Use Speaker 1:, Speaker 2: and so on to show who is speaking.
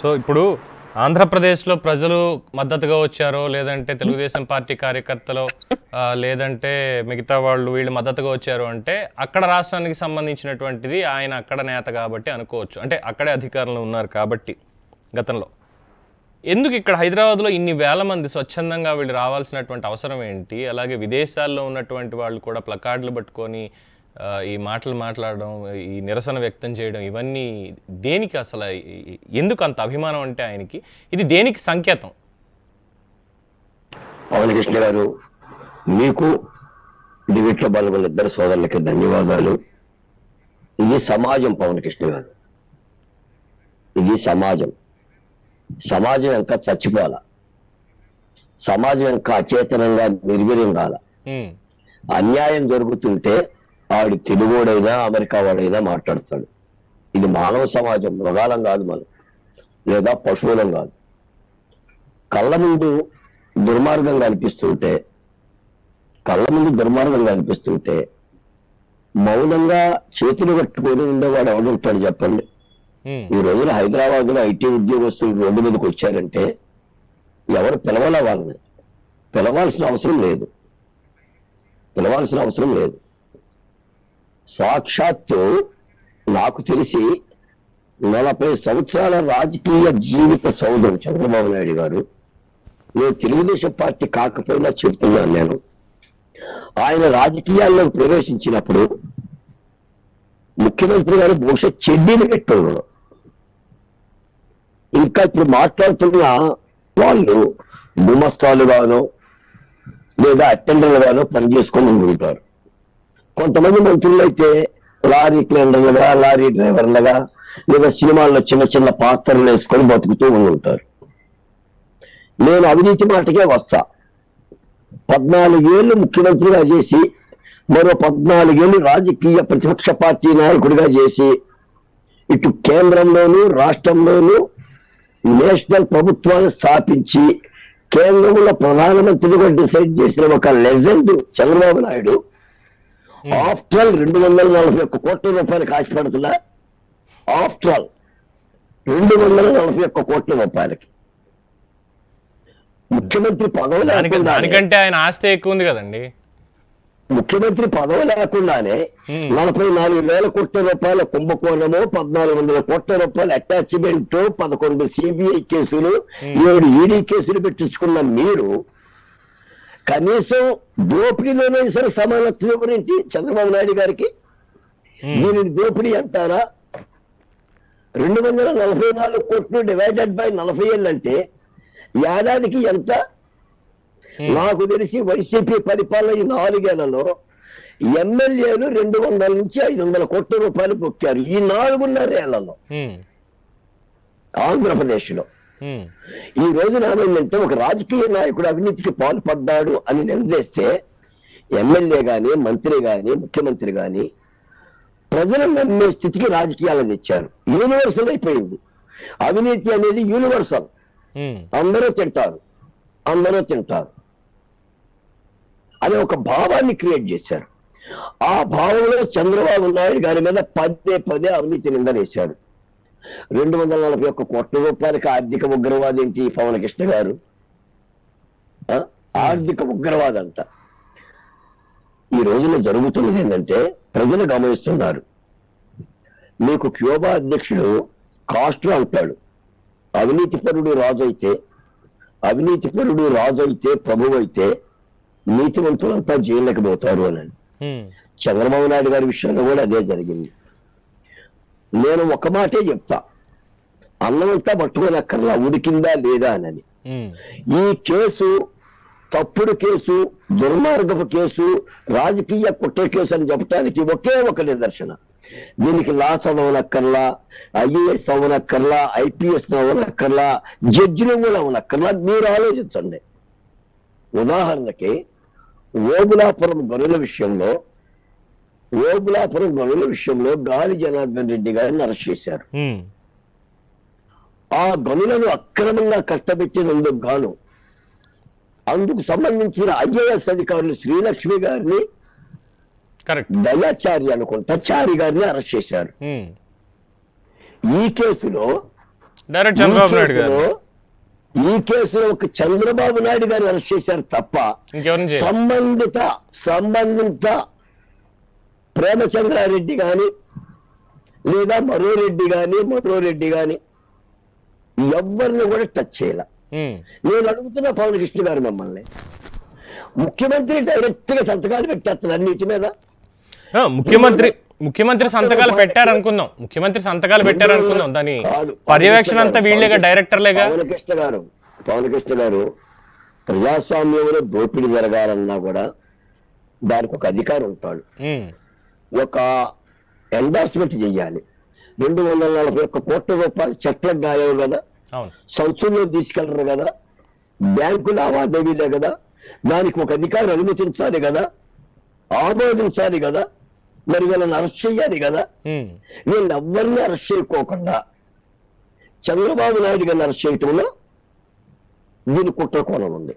Speaker 1: So ఇప్పుడు ఆంధ్రప్రదేశ్లో ప్రజలు మద్దతుగా వచ్చారో లేదంటే తెలుగుదేశం పార్టీ కార్యకర్తలు లేదంటే మిగతా వాళ్ళు వీళ్ళు మద్దతుగా వచ్చారు అంటే అక్కడ రాష్ట్రానికి సంబంధించినటువంటిది ఆయన అక్కడ నేత కాబట్టి అనుకోవచ్చు. అంటే అక్కడే అధికారులు ఉన్నారు కాబట్టి గతంలో. ఎందుకు ఇక్కడ హైదరాబాద్లో ఇన్ని వేల మంది స్వచ్ఛందంగా వీళ్ళు రావాల్సినటువంటి అవసరం ఏంటి? అలాగే విదేశాల్లో ఉన్నటువంటి వాళ్ళు కూడా ప్లకార్డులు పట్టుకొని ఈ మాటలు మాట్లాడడం ఈ నిరసన వ్యక్తం చేయడం ఇవన్నీ దేనికి అసలు ఎందుకు అంత అభిమానం అంటే ఆయనకి? ఇది దేనికి సంకేతం?
Speaker 2: పవన్ కృష్ణ గారు మీకు డిబేట్లో పాల్గొన్న ఇద్దరు సోదరులకి ధన్యవాదాలు. ఇది సమాజం పవన్ కృష్ణ గారు. ఇది సమాజం. సమాజం ఇంకా చచ్చిపోవాల? సమాజం ఇంకా అచేతనంగా నిర్వీర్యం కాల అన్యాయం జరుగుతుంటే ఆవిడ తెలుగుడైనా అమెరికా వాడైనా మాట్లాడతాడు. ఇది మానవ సమాజం మృగాలం కాదు మనం. లేదా పశువులం కాదు. కళ్ళ ముందు దుర్మార్గంగా అనిపిస్తుంటే కళ్ళ ముందు దుర్మార్గంగా అనిపిస్తుంటే మౌనంగా చేతులు కట్టుకొని ఉండేవాడు ఎవడుంటాడు చెప్పండి? ఈ రోజున హైదరాబాద్లో ఐటీ ఉద్యోగస్తులు రోడ్డు మీదకి వచ్చారంటే ఎవరు పిలవాల వాళ్ళని? పిలవాల్సిన అవసరం లేదు. పిలవాల్సిన అవసరం లేదు. సాక్షాత్తు నాకు తెలిసి నలభై సంవత్సరాల రాజకీయ జీవిత సౌధం చంద్రబాబు నాయుడు గారు. నేను తెలుగుదేశం పార్టీ కాకపోయినా చెబుతున్నాను నేను. ఆయన రాజకీయాల్లో ప్రవేశించినప్పుడు ముఖ్యమంత్రి గారు బహుశా చెడ్డీని పెట్టున్నారు ఇంకా ఇప్పుడు మాట్లాడుతున్న వాళ్ళు గుమస్తాలుగానో లేదా అటెండర్లుగానో పనిచేసుకొని ఉంటారు కొంతమంది మంత్రులు అయితే లారీ క్లీనర్లుగా లారీ డ్రైవర్లుగా లేదా సినిమాల్లో చిన్న చిన్న పాత్రలు వేసుకొని బతుకుతూ ఉంటారు నేను అవినీతి మాటకే వస్తా. పద్నాలుగేళ్ళు ముఖ్యమంత్రిగా చేసి మరో పద్నాలుగేళ్ళు రాజకీయ ప్రతిపక్ష పార్టీ నాయకుడిగా చేసి ఇటు కేంద్రంలోనూ రాష్ట్రంలోనూ నేషనల్ ప్రభుత్వాన్ని స్థాపించి కేంద్రంలో ప్రధానమంత్రిగా డిసైడ్ చేసిన ఒక legend Chandrababu Naidu after all రెండు వందల నలభై ఒక్క కోట్ల రూపాయలకు ఆశపడుతున్నా ఆఫ్టర్ ఆల్ రెండు వందల నలభై ఒక్క కోట్ల రూపాయలకి. ముఖ్యమంత్రి పదవి
Speaker 1: దానికంటే ఆయన ఆస్తి ఎక్కువ ఉంది కదండి.
Speaker 2: ముఖ్యమంత్రి పదవి లేకుండానే
Speaker 1: Hmm.
Speaker 2: నలభై నాలుగు వేల కోట్ల రూపాయల కుంభకోణము పద్నాలుగు వందల కోట్ల రూపాయల అటాచ్మెంట్ పదకొండు సిబిఐ కేసులు ఏడు ఈడీ కేసులు పెట్టించుకున్న మీరు కనీసం దోపిడీలోనే సరే సమానత్వం ఇవ్వరేంటి చంద్రబాబు నాయుడు గారికి? దీనిని దోపిడీ అంటారా? రెండు వందల నలభై నాలుగు కోట్లు డివైడెడ్ బై నలభై ఏళ్ళు అంటే ఏడాదికి ఎంత? నాకు తెలిసి వైసీపీ పరిపాలన ఈ నాలుగేళ్ళలో ఎమ్మెల్యేలు రెండు వందల నుంచి ఐదు వందల కోట్ల రూపాయలు పొక్కారు ఈ నాలుగున్నరేళ్ళలో.
Speaker 1: ఉమ్,
Speaker 2: ఆంధ్రప్రదేశ్లో
Speaker 1: ఉమ్,
Speaker 2: ఈ రోజున ఏమైందంటే ఒక రాజకీయ నాయకుడు అవినీతికి పాల్పడ్డాడు అని నిలదీస్తే ఎమ్మెల్యే గాని మంత్రి గాని ముఖ్యమంత్రి గాని ప్రజలను నమ్మే స్థితికి రాజకీయాలు తెచ్చారు. యూనివర్సల్ అయిపోయింది. అవినీతి అనేది యూనివర్సల్. అందరూ తింటారు. అందరూ తింటారు. అనే ఒక భావాన్ని క్రియేట్ చేశారు. ఆ భావంలో చంద్రబాబు నాయుడు గారి మీద పదే పదే అవినీతి నిందలేశాడు. రెండు వందల నలభై ఒక్క కోట్ల రూపాయలకి ఆర్థిక ఉగ్రవాది ఏంటి? పవన్ కృష్ణ గారు? ఆర్థిక ఉగ్రవాది అంట ఈ రోజున జరుగుతున్నది ఏంటంటే ప్రజలు గమనిస్తున్నారు. మీకు క్యూబా అధ్యక్షుడు కాస్ట్రో అంటాడు. అవినీతిపరుడు రాజు అయితే అవినీతిపరుడు రాజు అయితే ప్రభువు అయితే నీతివంతులంతా జైళ్ళకి పోతారు అని. చంద్రబాబు నాయుడు గారి విషయంలో కూడా అదే జరిగింది. నేను ఒక మాటే చెప్తా. అన్నమంతా పట్టుకోనక్కర్లా ఉడికిందా లేదా అని ఈ కేసు తప్పుడు కేసు దుర్మార్గపు కేసు రాజకీయ కుట్ర కేసు అని చెప్పడానికి ఒకే ఒక నిదర్శన. దీనికి లా చదవనక్కర్లా ఐఏఎస్ అవ్వనక్కర్లా ఐపీఎస్ అవ్వనక్కర్లా జడ్జిలు కూడా అవ్వనక్కర్లా మీరు ఆలోచించండి. ఉదాహరణకి ఓబులాపురం గనుల విషయంలో ఓబులాపురం గనుల విషయంలో గాలి జనార్దన్ రెడ్డి గారిని అరెస్ట్ చేశారు. ఆ గనులను అక్రమంగా కట్టబెట్టినందుకు గాను అందుకు సంబంధించిన ఐఏఎస్ అధికారులు శ్రీలక్ష్మి గారిని దయాచారి అనుకుంటా చారి గారిని అరెస్ట్ చేశారు. ఈ కేసులో ఈ కేసులో- ఒక చంద్రబాబు నాయుడు గారిని అరెస్ట్ చేశారు తప్ప సంబంధిత సంబంధిత ప్రేమచంద్రారెడ్డి గాని లేదా మరో రెడ్డి గాని మరో రెడ్డి గాని ఎవరిని కూడా టచ్ చేయాల. నేను అడుగుతున్న పవన్ కృష్ణ గారు మిమ్మల్ని ముఖ్యమంత్రి డైరెక్ట్గా సంతకాలు పెట్టేస్తారు అన్నిటి మీద
Speaker 1: ముఖ్యమంత్రి ముఖ్యమంత్రి సంతకాలు పెట్టారనుకుందాం ముఖ్యమంత్రి సంతకాలు పెట్టారనుకుందాం దాని. పర్యవేక్షణ అంతా వీళ్ళేగా డైరెక్టర్లేగా
Speaker 2: పవన్ కృష్ణ గారు పవన్ కృష్ణ గారు ప్రజాస్వామ్యంలో దోపిడీ జరగాలన్నా కూడా దానికి ఒక అధికారం ఉంటాడు. ఒక ఎండార్స్మెంట్ చెయ్యాలి రెండు వందల నలభై ఒక్క కోట్ల రూపాయలు చెట్లకు గాయవు కదా.
Speaker 1: అవును.
Speaker 2: సంచుల్లో తీసుకెళ్ళరు కదా. బ్యాంకు లావాదేవీలే కదా. దానికి ఒక అధికారం అనుమతించాలి కదా. ఆమోదించాలి కదా. మరి వీళ్ళని అరెస్ట్ చేయాలి కదా. వీళ్ళెవ్వరిని అరెస్ట్ చేయకోకుండా చంద్రబాబు నాయుడు గారిని అరెస్ట్ చేయటంలో దీని కుట్ర కోణం ఉంది.